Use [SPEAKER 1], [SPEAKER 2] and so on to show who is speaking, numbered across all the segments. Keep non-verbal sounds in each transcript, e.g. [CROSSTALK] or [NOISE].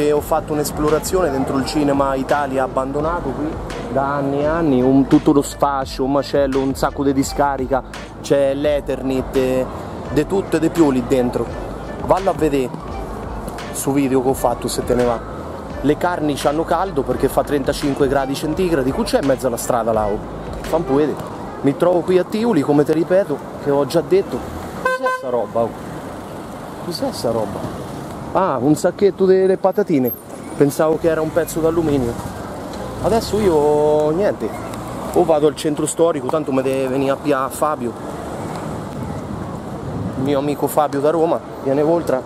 [SPEAKER 1] che ho fatto un'esplorazione dentro il cinema Italia abbandonato qui da anni e anni, un, tutto lo sfascio, un macello, un sacco di discarica, c'è l'Eternit, di tutto e di più lì dentro. Vallo a vedere su video che ho fatto se te ne va. Le carni hanno caldo perché fa 35 gradi centigradi, qui c'è in mezzo alla strada là, oh. fa un po' vedere. Mi trovo qui a Tivoli, come ti ripeto, che ho già detto. Cos'è sta roba? Oh? Cos'è sta roba? Ah, un sacchetto delle patatine. Pensavo che era un pezzo d'alluminio. Adesso io niente. O vado al centro storico, tanto mi deve venire a Pia Fabio. Il mio amico Fabio da Roma, viene oltre.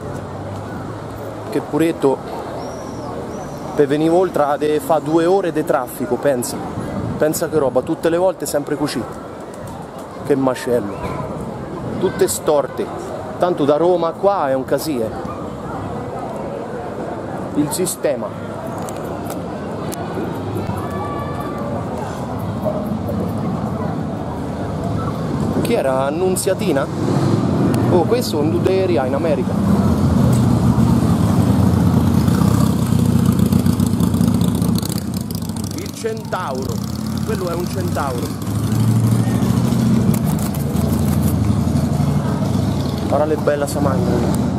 [SPEAKER 1] Che puretto per venire oltre deve fare due ore di traffico, pensa. Pensa che roba, tutte le volte sempre così. Che macello. Tutte storte. Tanto da Roma qua è un casino. Il sistema. Chi era? Annunziatina? Oh, questo è un duderia in America. Il centauro. Quello è un centauro. Ora le bella samagna.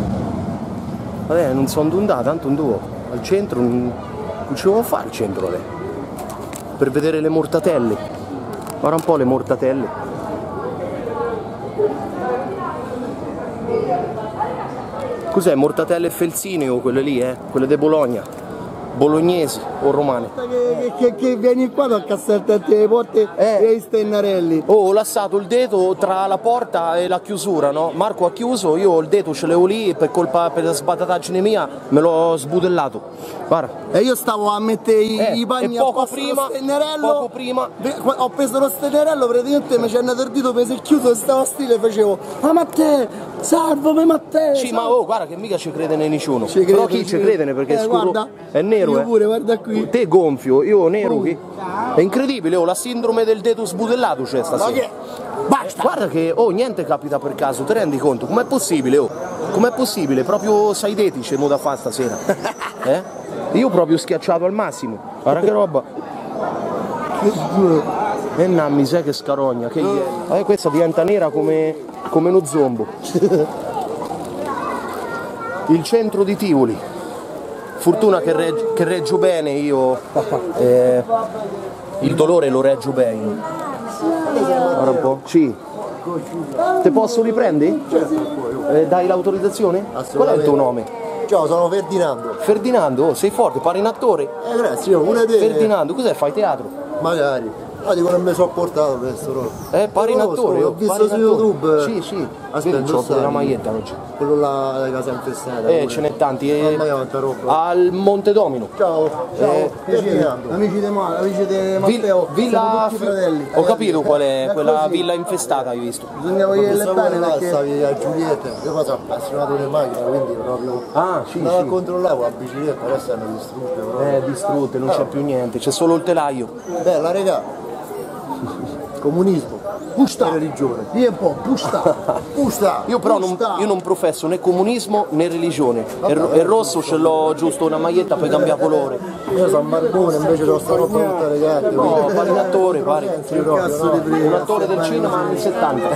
[SPEAKER 1] Vabbè, non sono dundato, tanto un duo. Al centro non, non ci devo fare il centro lei. Per vedere le mortatelle. Ora un po' le mortatelle. Cos'è? Mortatelle e felzine o quelle lì, eh? Quelle di Bologna. Bolognesi o romane.
[SPEAKER 2] Che, che, che vieni qua a cassare le porte
[SPEAKER 1] Eh.
[SPEAKER 2] e i stennarelli.
[SPEAKER 1] Oh, ho lasciato il dito tra la porta e la chiusura, no? Marco ha chiuso, io il dito ce l'avevo lì e per colpa per la sbatataggine mia me l'ho sbudellato. Guarda.
[SPEAKER 2] E io stavo a mettere i,
[SPEAKER 1] Eh,
[SPEAKER 2] i panni
[SPEAKER 1] e poco prima- poco prima-
[SPEAKER 2] Ho preso lo stennarello, praticamente mi ci è andato il dito, preso il chiuso e stavo a stile facevo. Ma Matteo, salvami Matteo!
[SPEAKER 1] Sì, ma
[SPEAKER 2] salvami."
[SPEAKER 1] oh, guarda che mica ci crede nessuno.
[SPEAKER 2] Ci
[SPEAKER 1] Però
[SPEAKER 2] credo,
[SPEAKER 1] chi
[SPEAKER 2] ci
[SPEAKER 1] crede perché
[SPEAKER 2] Eh,
[SPEAKER 1] è scuro
[SPEAKER 2] guarda,
[SPEAKER 1] è nero,
[SPEAKER 2] io
[SPEAKER 1] eh.
[SPEAKER 2] pure, guarda qui.
[SPEAKER 1] Te gonfio, io nero qui. È incredibile, oh, la sindrome del dito sbudellato c'è stasera.
[SPEAKER 2] che? Basta!
[SPEAKER 1] Guarda che, oh, niente capita per caso, ti rendi conto? Com'è possibile, oh? Com'è possibile? Proprio sei deti c'è da fare stasera. [LAUGHS] Eh? Io proprio schiacciato al massimo. Guarda che roba. E nammi, sai che scarogna, che ieri. Eh, questa diventa nera come, come uno zombo. [LAUGHS] Il centro di Tivoli. Fortuna che, reg- che reggio bene io. eh, il dolore lo reggio bene. Guarda un po'. Sì. Te posso riprendere? Eh, dai l'autorizzazione? Qual è il tuo nome?
[SPEAKER 2] Ciao, sono Ferdinando.
[SPEAKER 1] Ferdinando, oh, sei forte, pare un attore.
[SPEAKER 2] Eh, grazie, io pure te.
[SPEAKER 1] Ferdinando, cos'è? Fai teatro?
[SPEAKER 2] Magari. Ma dico non mi sono portato questo, no?
[SPEAKER 1] Eh, pari in attore.
[SPEAKER 2] L'ho visto su. YouTube.
[SPEAKER 1] Sì, sì.
[SPEAKER 2] Aspetta,
[SPEAKER 1] Vedi, c'ho
[SPEAKER 2] non
[SPEAKER 1] pure la maglietta oggi.
[SPEAKER 2] Quello là della casa infestata.
[SPEAKER 1] Eh,
[SPEAKER 2] pure.
[SPEAKER 1] ce n'è tanti. eh,
[SPEAKER 2] roba.
[SPEAKER 1] al Monte Domino.
[SPEAKER 2] Ciao, ciao,
[SPEAKER 1] Eh.
[SPEAKER 2] Amici di Ma- amici di Matteo,
[SPEAKER 1] villa
[SPEAKER 2] fratelli.
[SPEAKER 1] Ho capito qual è quella
[SPEAKER 2] così.
[SPEAKER 1] villa infestata, hai visto?
[SPEAKER 2] Bisogna voglio le bene
[SPEAKER 3] là,
[SPEAKER 2] perché
[SPEAKER 3] stavi a Giulietta, io sono appassionato di macchine, quindi proprio
[SPEAKER 1] Ah, sì,
[SPEAKER 3] a
[SPEAKER 1] sì.
[SPEAKER 3] controllare la bicicletta, adesso hanno distrutte.
[SPEAKER 1] Eh, distrutte, non c'è più niente, c'è solo il telaio.
[SPEAKER 3] Bella regà. Comunismo.
[SPEAKER 2] Pusta.
[SPEAKER 3] religione.
[SPEAKER 2] Vieni un po', pusta.
[SPEAKER 3] Pusta! [LAUGHS]
[SPEAKER 1] Io però non, io non professo né comunismo né religione. E il, e il rosso ce l'ho giusto una maglietta per cambiare colore.
[SPEAKER 3] Io sono barbone, invece ho sta roba tutta regata.
[SPEAKER 1] No, pare un attore, pare.
[SPEAKER 3] Sì, proprio,
[SPEAKER 2] cazzo
[SPEAKER 3] no?
[SPEAKER 2] di prima.
[SPEAKER 1] Un attore del cinema anni 70.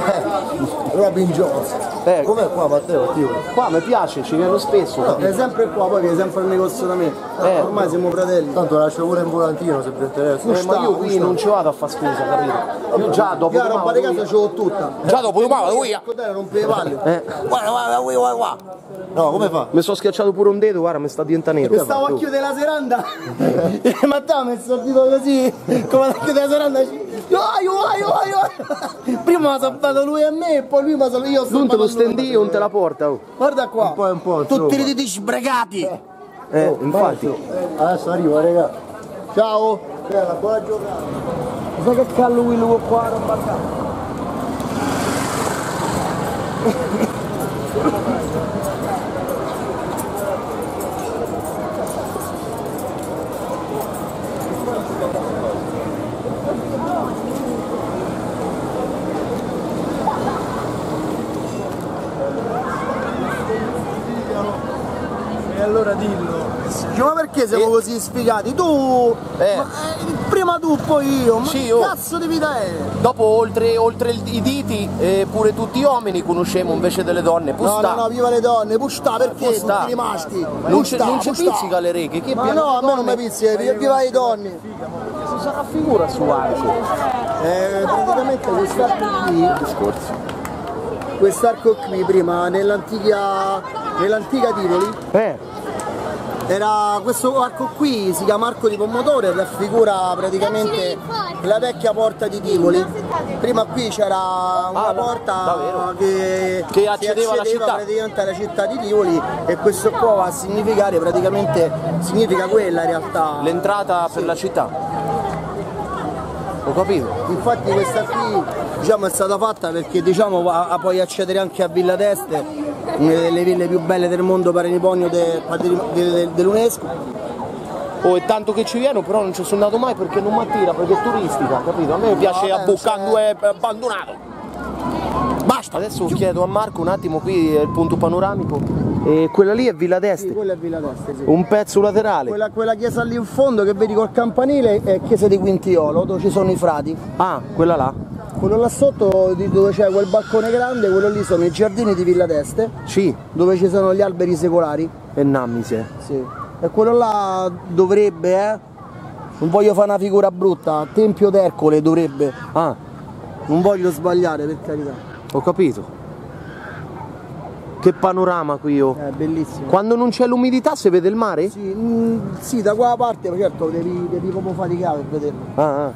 [SPEAKER 1] [LAUGHS]
[SPEAKER 3] Robin Jones.
[SPEAKER 1] Eh,
[SPEAKER 3] Com'è qua Matteo? Tio?
[SPEAKER 1] qua mi piace, ci viene spesso.
[SPEAKER 2] È
[SPEAKER 1] capito?
[SPEAKER 2] sempre qua, poi che è sempre il negozio da me.
[SPEAKER 1] Eh.
[SPEAKER 2] Ormai siamo fratelli.
[SPEAKER 3] Tanto lascio pure in volantino se vi interessa.
[SPEAKER 1] Eh, ma io qui non ci vado a fare spesa, capito? Io già dopo
[SPEAKER 2] Roba di casa ce l'ho tutta.
[SPEAKER 1] Già dopo domani, lui.
[SPEAKER 2] Codere rompe le palle.
[SPEAKER 1] Eh,
[SPEAKER 3] Guarda, guarda, guarda, guarda qua. No, come fa?
[SPEAKER 1] mi sono schiacciato pure un dedo, guarda, mi sta diventando nero.
[SPEAKER 2] Stavo a chiudere la seranda [LAUGHS] e Matteo ha messo il dito così come a chiudere la seranda io, io, io, io. prima mi ha salvato lui a me e poi lui mi ha salvato io
[SPEAKER 1] Non te lo stendi, non te la porta. Oh.
[SPEAKER 2] guarda qua
[SPEAKER 3] Un po' un po',
[SPEAKER 2] tutti
[SPEAKER 3] insomma.
[SPEAKER 2] i diti sbregati
[SPEAKER 1] Eh, infatti.
[SPEAKER 3] Adesso arrivo, raga. Ciao bella, buona qua.
[SPEAKER 2] Sai che callo Willy con qua a rombardare? E allora dillo. Ma perché siamo
[SPEAKER 1] e...
[SPEAKER 2] così sfigati? Tu...
[SPEAKER 1] Eh.
[SPEAKER 2] Ma, prima tu, poi io! Ma
[SPEAKER 1] Sì,
[SPEAKER 2] che
[SPEAKER 1] oh.
[SPEAKER 2] cazzo di vita è?
[SPEAKER 1] Dopo, oltre, oltre i diti, eh, pure tutti gli uomini conosciamo invece delle donne.
[SPEAKER 2] No,
[SPEAKER 1] Pusta.
[SPEAKER 2] no, no, viva le donne, pusta perché
[SPEAKER 1] Pusta.
[SPEAKER 2] tutti i maschi?
[SPEAKER 1] non c'è, non c'è pizzica alle reghe. Che
[SPEAKER 2] Ma no, a me non mi pizzica, viva, viva le donne!
[SPEAKER 1] Si sarà figura su arco.
[SPEAKER 2] Eh, praticamente quest'arco qui, quest'arco qui prima nell'antica, nell'antica Tivoli
[SPEAKER 1] Eh,
[SPEAKER 2] era questo arco qui si chiama arco di Pomodoro e raffigura praticamente la vecchia porta di Tivoli. Prima qui c'era una
[SPEAKER 1] Ah,
[SPEAKER 2] porta
[SPEAKER 1] davvero?
[SPEAKER 2] che,
[SPEAKER 1] Che
[SPEAKER 2] si
[SPEAKER 1] accedeva alla città.
[SPEAKER 2] praticamente alla città di Tivoli e questo qua va a significare praticamente significa quella in realtà.
[SPEAKER 1] l'entrata per la città. Ho capito.
[SPEAKER 2] Infatti questa qui diciamo, è stata fatta perché diciamo, va a poi accedere anche a Villa d'Este, una delle ville più belle del mondo patrimonio de- patri- de- de- dell'UNESCO.
[SPEAKER 1] Oh, è tanto che ci viene, però non ci sono andato mai perché non mi attira, perché è turistica, capito? A me piace
[SPEAKER 2] vabbè,
[SPEAKER 1] abboccando è abbandonato. Basta, adesso chiedo a Marco un attimo, qui è il punto panoramico. E quella lì è Villa
[SPEAKER 2] Sì,
[SPEAKER 1] d'Este,
[SPEAKER 2] quella è Villa d'Este, sì.
[SPEAKER 1] un pezzo laterale.
[SPEAKER 2] Quella, quella chiesa lì in fondo che vedi col campanile è chiesa di Quintiolo, dove ci sono i frati.
[SPEAKER 1] Ah, quella là?
[SPEAKER 2] Quello là sotto dove c'è quel balcone grande, quello lì sono i giardini di Villa d'Este,
[SPEAKER 1] Sì,
[SPEAKER 2] dove ci sono gli alberi secolari.
[SPEAKER 1] e Nammise.
[SPEAKER 2] Sì. E quello là dovrebbe, eh? Non voglio fare una figura brutta, Tempio d'Ercole dovrebbe.
[SPEAKER 1] Ah,
[SPEAKER 2] Non voglio sbagliare per carità.
[SPEAKER 1] ho capito. Che panorama qui, oh.
[SPEAKER 2] È bellissimo.
[SPEAKER 1] Quando non c'è l'umidità si vede il mare?
[SPEAKER 2] Sì, mm, sì, da quella parte, ma certo devi, devi proprio faticare per vederlo.
[SPEAKER 1] Ah, ah.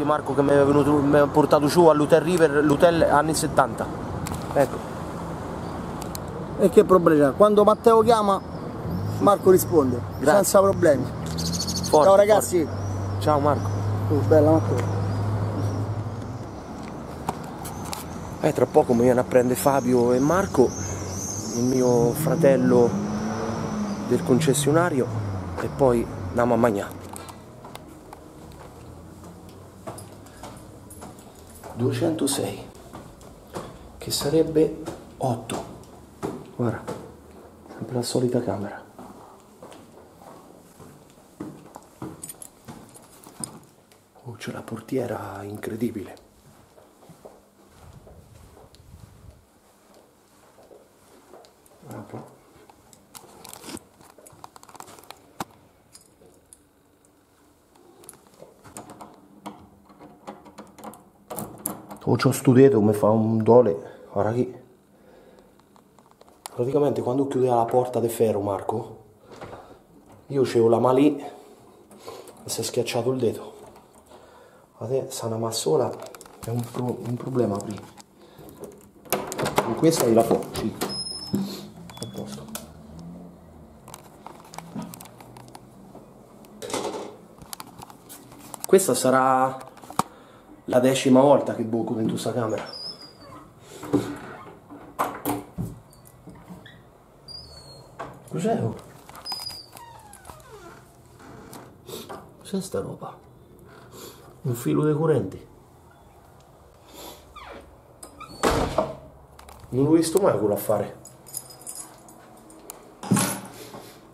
[SPEAKER 1] Grazie Marco che mi ha portato giù all'Hotel River, l'hotel anni 70. Ecco.
[SPEAKER 2] E che problema? Quando Matteo chiama, Marco risponde,
[SPEAKER 1] Grazie.
[SPEAKER 2] senza problemi.
[SPEAKER 1] Forte,
[SPEAKER 2] Ciao ragazzi.
[SPEAKER 1] forte. Ciao Marco.
[SPEAKER 2] Oh, bella Matteo.
[SPEAKER 1] Eh, tra poco mi viene a prendere Fabio e Marco, il mio fratello del concessionario, e poi andiamo a mangiare. 206, che sarebbe 8. Guarda, sempre la solita camera. Oh, c'è la portiera incredibile. Oh, c'ho studiato come fa un dole, ora chi? Praticamente quando chiudeva la porta di ferro, Marco, io c'avevo la malì e si è schiacciato il dito. Adesso una massola è un, pro- un problema qui. Con questa è la sì. A posto. Questa sarà la decima volta che buco dentro questa camera. Cos'è? oh? Cos'è sta roba? Un filo di corrente. Non l'ho visto mai quello a fare.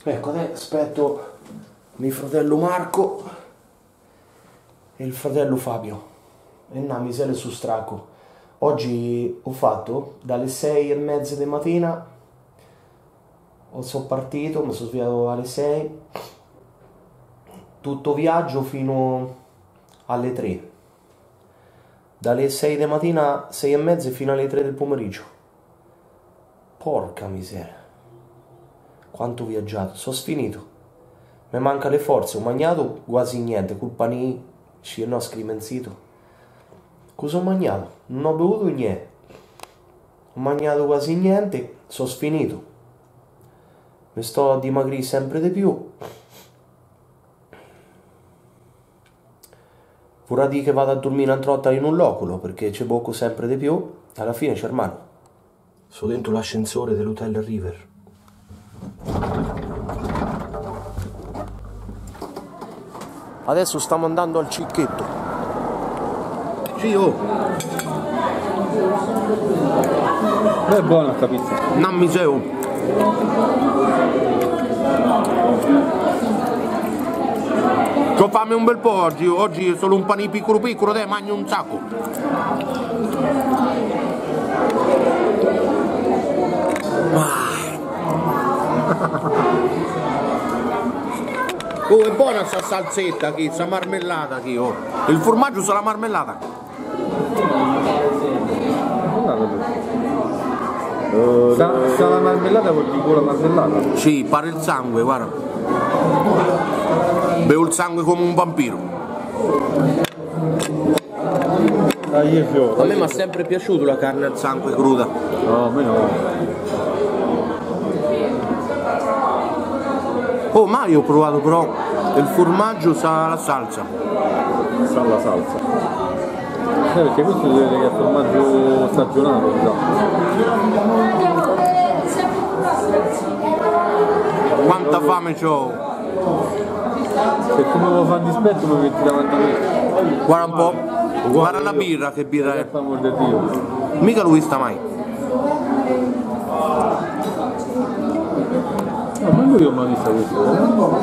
[SPEAKER 1] Ecco, adesso aspetto mio fratello Marco e il fratello Fabio. E una miseria su stracco. Oggi ho fatto dalle sei e mezza di mattina, sono partito, mi sono svegliato alle 6, tutto viaggio fino alle 3. Dalle 6 di mattina, 6 e mezza fino alle 3 del pomeriggio. Porca miseria. Quanto ho viaggiato, sono sfinito. Mi manca le forze, ho mangiato quasi niente, col panì, ci no scrimenzito. Cosa ho mangiato? Non ho bevuto niente. Ho mangiato quasi niente, sono sfinito. Mi sto a dimagrire sempre di più. Vorrà dire che vado a dormire una trotta in un loculo perché c'è poco sempre di più. Alla fine c'è mano. Sono dentro l'ascensore dell'Hotel River. Adesso stiamo andando al cicchetto.
[SPEAKER 3] Sì, oh.
[SPEAKER 4] È buona sta pizza.
[SPEAKER 1] Non mi sei oh. C'ho fame un bel po' oggi, oggi è solo un pane piccolo piccolo, te mangio un sacco. [LAUGHS] Oh, è buona sta salsetta qui, sta marmellata qui, oh. Il formaggio sarà marmellata.
[SPEAKER 4] Sa, sa la marmellata col liquore marmellata.
[SPEAKER 1] Sì, pare il sangue, guarda. Bevo il sangue come un vampiro. A me mi è sempre piaciuto la carne al sangue cruda.
[SPEAKER 4] No, a me no.
[SPEAKER 1] Oh, mai ho provato però il formaggio sa la salsa.
[SPEAKER 4] Sa la salsa. Eh, perché questo si vede che è formaggio stagionato, sa.
[SPEAKER 1] Quanta fame c'ho!
[SPEAKER 4] Se tu me lo fai dispetto mi metti davanti a me.
[SPEAKER 1] Guarda un po', guarda la birra che birra è. Mica lui sta mai.
[SPEAKER 4] No, ma lui io mai visto questo.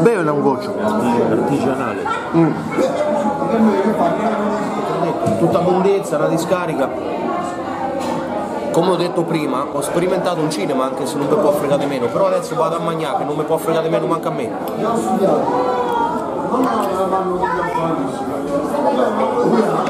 [SPEAKER 1] Beve un goccio.
[SPEAKER 4] Artigianale.
[SPEAKER 1] Tutta bondezza, una discarica. Come ho detto prima, ho sperimentato un cinema anche se non mi può fregare di meno, però adesso vado a mangiare che non mi può fregare di meno manca a me.
[SPEAKER 4] Scappa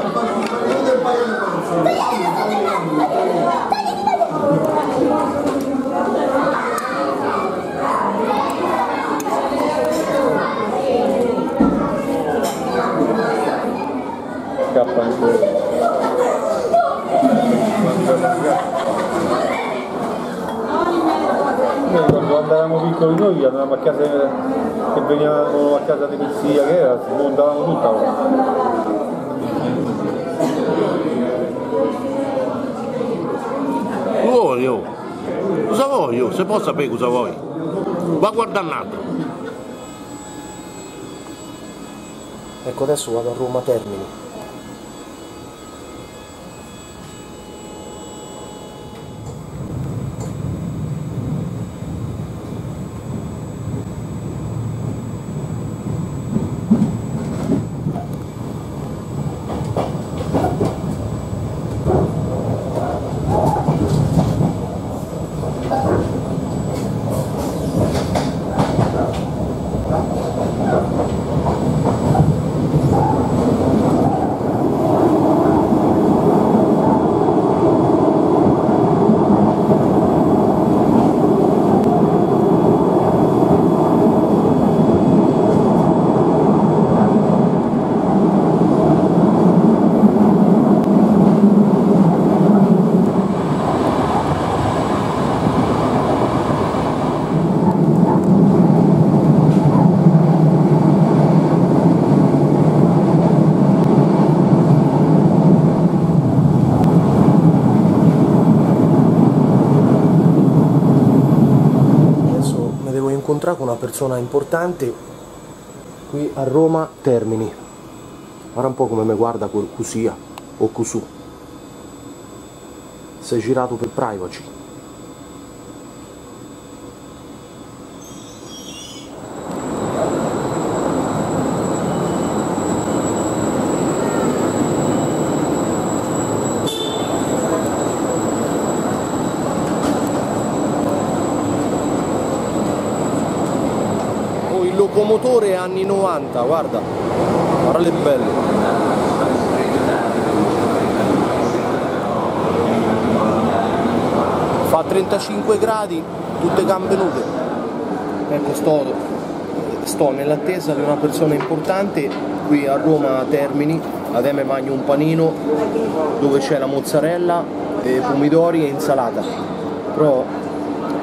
[SPEAKER 4] noi andavamo a casa che venivamo a casa di Messia che era, smontavamo tutta.
[SPEAKER 1] Voglio, cosa voglio? Se può sapere cosa vuoi. Va a guardare un altro. Ecco adesso vado a Roma Termini. Adesso mi devo incontrare con una persona importante qui a Roma Termini. Guarda un po' come mi guarda quel Cusia o Cusù. Sei girato per privacy. Oh, il locomotore anni 90, guarda. Guarda le belle. Fa 35 gradi, tutte gambe nude. Ecco, sto, sto nell'attesa di una persona importante qui a Roma Termini. Adesso mi mangio un panino dove c'è la mozzarella, e pomidori e insalata. Però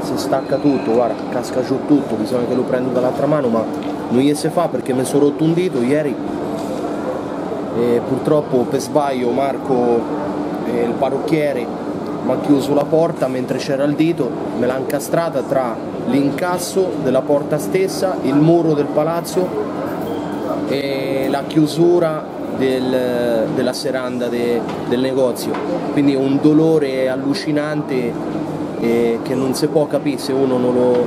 [SPEAKER 1] si stacca tutto, guarda, casca giù tutto, bisogna che lo prendo dall'altra mano, ma non gli si fa perché mi sono rotto un dito ieri e purtroppo per sbaglio Marco, eh, il parrucchiere, mi ha chiuso la porta mentre c'era il dito, me l'ha incastrata tra l'incasso della porta stessa, il muro del palazzo e la chiusura del- della seranda de- del negozio. Quindi un dolore allucinante eh, che non si può capire se uno non lo,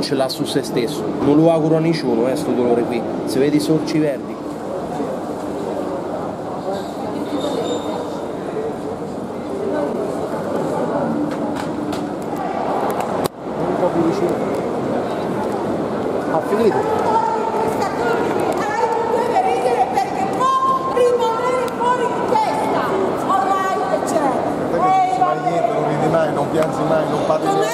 [SPEAKER 1] non, non ce l'ha su se stesso. Non lo auguro a nessuno, eh, sto dolore qui. Se vedi i sorci verdi. Un po' più vicino. Ha finito?
[SPEAKER 3] Non non non piangi mai, non parli
[SPEAKER 5] Com'è?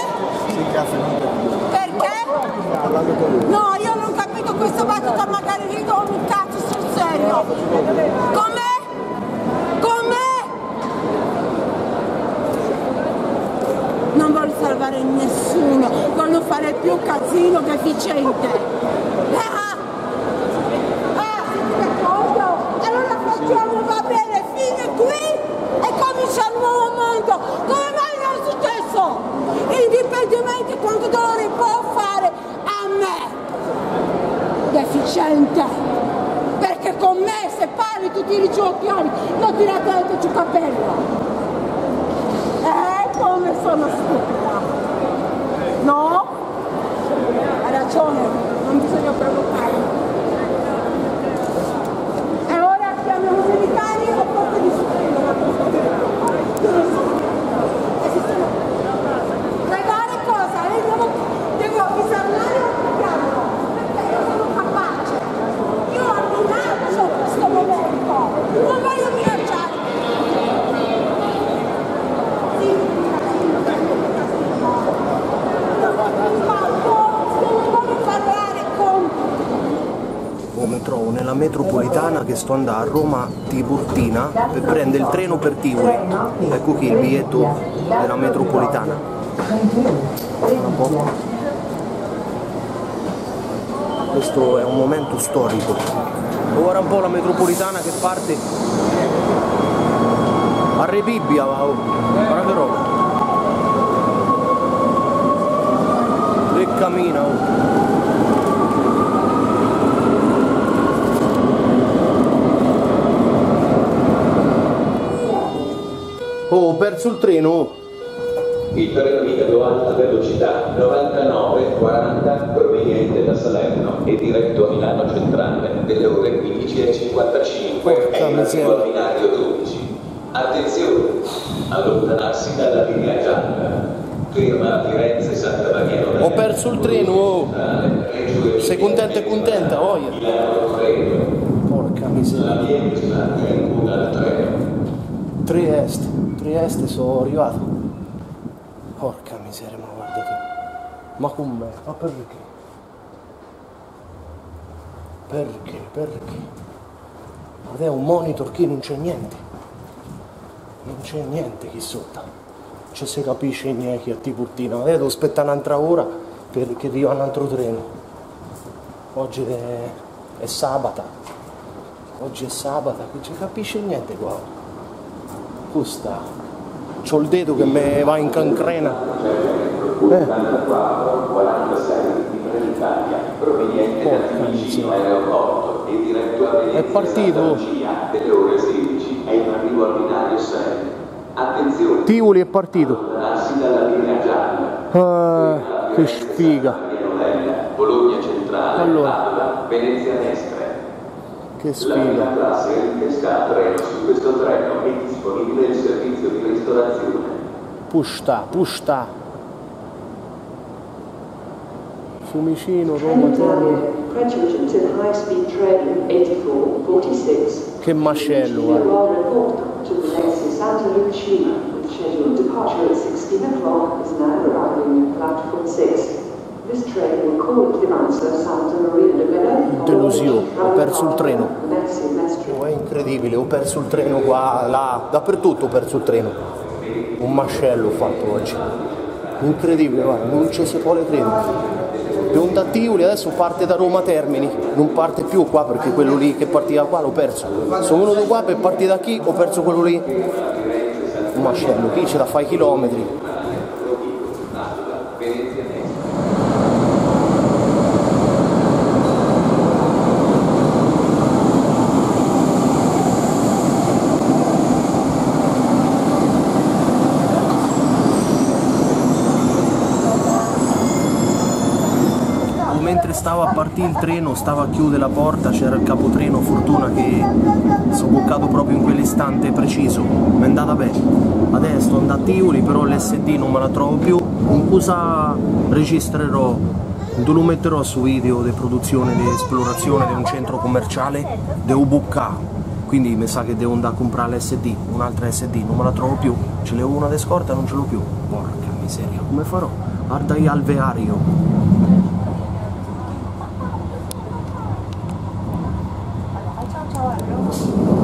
[SPEAKER 3] Sì, che ha finito.
[SPEAKER 5] Perché? No io non capito questa battuta magari rido un cazzo sul serio com'è? com'è? non voglio salvare nessuno voglio fare più casino che efficiente ah! Ah, siete d'accordo? Allora facciamo, va bene, fine qui e comincia il nuovo mondo. Come mai non è successo? Indipendentemente quanto dolore può fare a me. Deficiente. Perché con me se parli tu tiri giù occhiali, non direttamente giù capello. Eh, come sono stupida. No? Hai ragione, non bisogna provocare. E ora chiamiamo i militari o forse di Esistono. Pregare cosa? Io devo, devo disarmare o chiamano? Perché io sono capace. Io minaccio questo momento. Non voglio minacciare. Sì, non voglio parlare con
[SPEAKER 1] Oh, mi trovo nella metropolitana che sto andando a Roma Tiburtina per prendere il treno per Tivoli. Ecco qui il biglietto della metropolitana. Questo è un momento storico. Ora un po' la metropolitana che parte a Rebibbia, oh. guarda che roba. E cammina, Oh, ho perso il treno.
[SPEAKER 6] Il treno Milano alta velocità 99-40 proveniente da Salerno e diretto a Milano Centrale delle ore 15.55
[SPEAKER 1] Porca
[SPEAKER 6] è il
[SPEAKER 1] miseria.
[SPEAKER 6] arrivo binario 12. Attenzione! Allontanarsi dalla linea gialla. Ferma a Firenze Santa Maria.
[SPEAKER 1] Ho perso il treno. oh. Sei contenta e contenta,
[SPEAKER 6] Treno.
[SPEAKER 1] Porca miseria.
[SPEAKER 6] La via Cristina in cuna al treno.
[SPEAKER 1] Trieste, Trieste sono arrivato. Porca miseria, ma guarda tu. Ma con? Ma perché? Perché? Perché? Ed è un monitor qui non c'è niente. Non c'è niente qui sotto. Ci si capisce niente a Tiburtina. Vedete, devo aspettare un'altra ora perché arriva un altro treno. Oggi è, è sabata. Oggi è sabata, non ci capisce niente qua. Questa. C'ho il dedo che mi va in cancrena. Eh.
[SPEAKER 6] 46 di Trenitalia, proveniente da
[SPEAKER 1] Porca
[SPEAKER 6] Fiumicino
[SPEAKER 1] miseria.
[SPEAKER 6] Aeroporto diretto a Venezia
[SPEAKER 1] È partito.
[SPEAKER 6] Santa Lucia delle ore 16 è in arrivo al binario 6. Attenzione,
[SPEAKER 1] Tivoli è partito. Ah, che sfiga. Allora.
[SPEAKER 6] Venezia Mestre.
[SPEAKER 1] Che
[SPEAKER 6] La
[SPEAKER 1] sfiga.
[SPEAKER 6] prima classe rinfresca a treno su questo treno è disponibile il servizio di ristorazione.
[SPEAKER 1] Pusta, pusta. Fiumicino, Roma, Terni.
[SPEAKER 7] Graduation to high speed train 8446.
[SPEAKER 1] Che macello, guarda. Delusione, ho perso il treno. Oh, è incredibile, ho perso il treno qua, là, dappertutto ho perso il treno. Un mascello ho fatto oggi. Incredibile, guarda, non ci si può credere. Bionda Tivoli adesso parte da Roma Termini, non parte più qua perché quello lì che partiva qua l'ho perso. Sono venuto qua per partire da qui, ho perso quello lì. Un mascello, qui ce la fai chilometri. Partire il treno, stava a chiudere la porta, c'era il capotreno, fortuna che sono boccato proprio in quell'istante preciso, mi è andata bene. Adesso sto andando a Tivoli, però l'SD non me la trovo più, in cosa registrerò, lo metterò su video di produzione, di esplorazione di un centro commerciale, devo buccare. Quindi mi sa che devo andare a comprare l'SD, un'altra SD, non me la trovo più, ce l'ho una di scorta non ce l'ho più. Porca miseria, come farò? Guarda io alveario. Adesso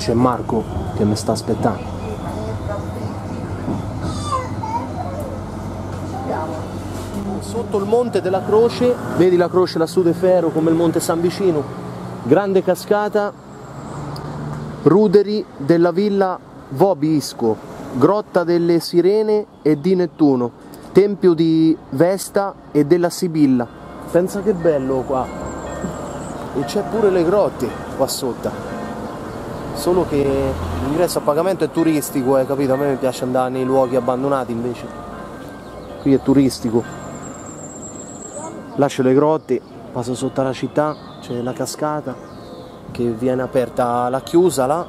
[SPEAKER 1] c'è Marco che mi sta aspettando. Sotto il monte della croce, vedi la croce lassù de ferro come il monte San Vicino, grande cascata, ruderi della villa Vobisco, grotta delle sirene e di Nettuno, tempio di Vesta e della Sibilla. Pensa che bello qua! E c'è pure le grotte qua sotto solo che l'ingresso a pagamento è turistico, hai capito? A me piace andare nei luoghi abbandonati invece. Qui è turistico. Lascio le grotte, passo sotto la città, c'è la cascata che viene aperta la chiusa là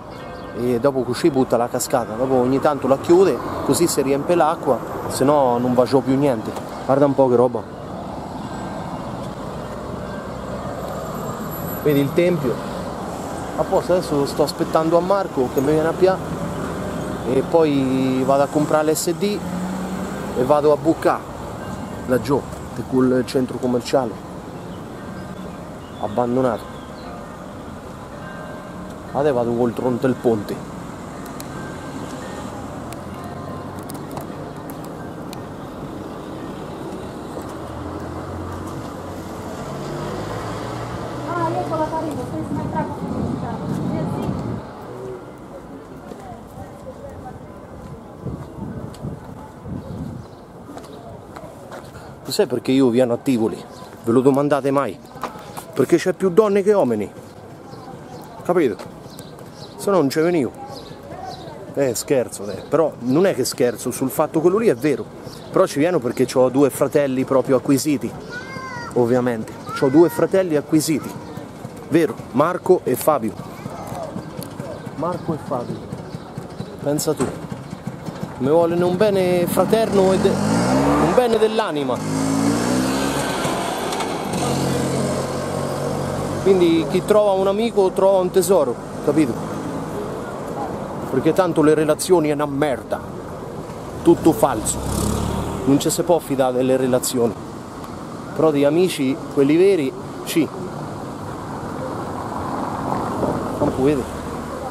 [SPEAKER 1] e dopo così butta la cascata, dopo ogni tanto la chiude così si riempie l'acqua, se no non va giù più niente. Guarda un po' che roba. Vedi il tempio, a posto adesso sto aspettando a Marco che mi viene a Pia e poi vado a comprare l'SD e vado a bucare laggiù di quel centro commerciale abbandonato. Adesso vado oltre il ponte
[SPEAKER 8] Ah, io con la farina, stai smettendo di
[SPEAKER 1] Lo sai perché io vieno a Tivoli? Ve lo domandate mai? Perché c'è più donne che uomini. Capito? Se no non ci venivo. Eh, scherzo, eh. però non è che scherzo sul fatto quello lì, è vero. Però ci vieno perché ho due fratelli proprio acquisiti, ovviamente. Ho due fratelli acquisiti, vero? Marco e Fabio. Marco e Fabio. Pensa tu. Mi vogliono un bene fraterno ed bene dell'anima. Quindi chi trova un amico trova un tesoro, capito? Perché tanto le relazioni è una merda. Tutto falso. Non ci si può fidare delle relazioni. Però di amici, quelli veri, sì. Non può vedere.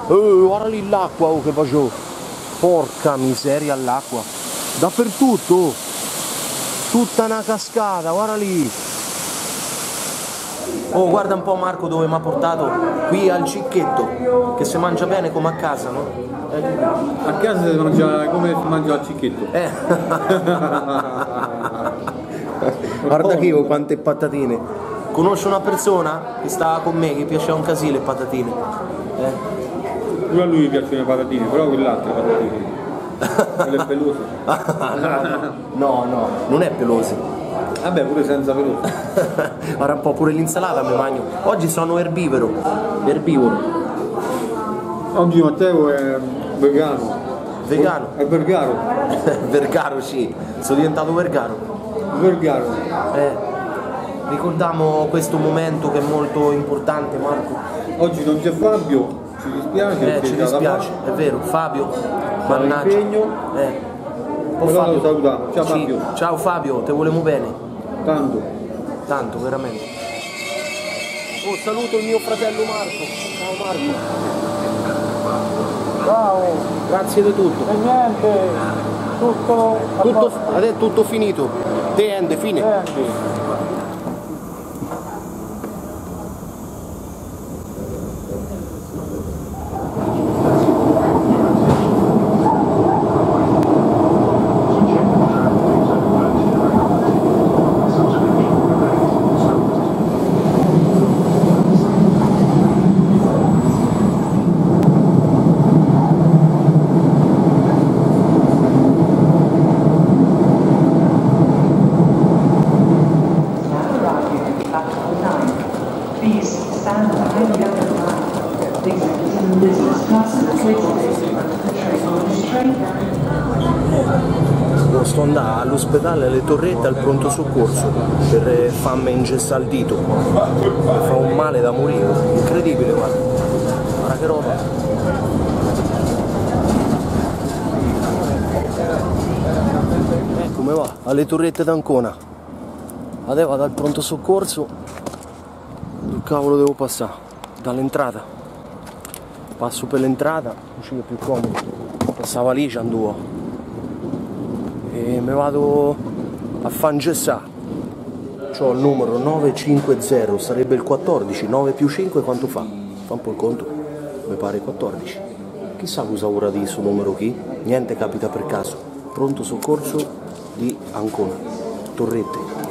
[SPEAKER 1] Oh, guarda lì l'acqua oh, che faccio. Porca miseria l'acqua. Dappertutto. Tutta una cascata, guarda lì. Oh, guarda un po' Marco dove mi ha portato. Qui al cicchetto, che si mangia bene come a casa, no? Eh,
[SPEAKER 4] A casa si mangia come si mangia al cicchetto.
[SPEAKER 1] eh. [LAUGHS] Guarda che io quante patatine. Conosco una persona che stava con me che piaceva un casino le patatine. Eh?
[SPEAKER 4] Pure a lui piacciono le patatine, però quell'altra patatine. Quelle pelose. [LAUGHS]
[SPEAKER 1] no, no, non è pelosi.
[SPEAKER 4] Vabbè, pure senza pelose. [LAUGHS]
[SPEAKER 1] Ora un po' pure l'insalata mi mangio. Oggi sono erbivoro. Erbivoro.
[SPEAKER 4] Oggi Matteo è vegano.
[SPEAKER 1] Vegano.
[SPEAKER 4] È vergaro. [LAUGHS]
[SPEAKER 1] Vergaro sì. Sono diventato vergaro.
[SPEAKER 4] Vergaro.
[SPEAKER 1] Eh, ricordiamo questo momento che è molto importante, Marco.
[SPEAKER 4] Oggi non c'è Fabio, ci dispiace.
[SPEAKER 1] Eh, ci dispiace, è vero. Fabio, mannaggia. Eh. Oh, Fabio.
[SPEAKER 4] salutiamo. Ciao
[SPEAKER 1] Sì,
[SPEAKER 4] Fabio.
[SPEAKER 1] Ciao Fabio, te volemo bene.
[SPEAKER 4] Tanto.
[SPEAKER 1] Tanto, veramente. Oh, saluto il mio fratello Marco. Ciao Marco.
[SPEAKER 3] Ciao.
[SPEAKER 1] Grazie di tutto.
[SPEAKER 3] E niente, tutto
[SPEAKER 1] Tutto, adesso è tutto finito. The end, fine.
[SPEAKER 3] Senti,
[SPEAKER 7] Please
[SPEAKER 1] torrette, al pronto soccorso per eh, farmi ingessare il dito. Fa un male da morire. Incredibile, guarda. Guarda che roba. Come va? Alle torrette d'Ancona. Adesso vado al pronto soccorso. Dove cavolo devo passare? Dall'entrata. Passo per l'entrata, è più comodo. Passava lì, ci anduvo e mi vado a fangessà. C'ho il numero 950, sarebbe il 14, 9 più 5 quanto fa? Fa un po' il conto, mi pare 14. Chissà cosa ora di questo numero qui, niente capita per caso. Pronto soccorso di Ancona, Torrette.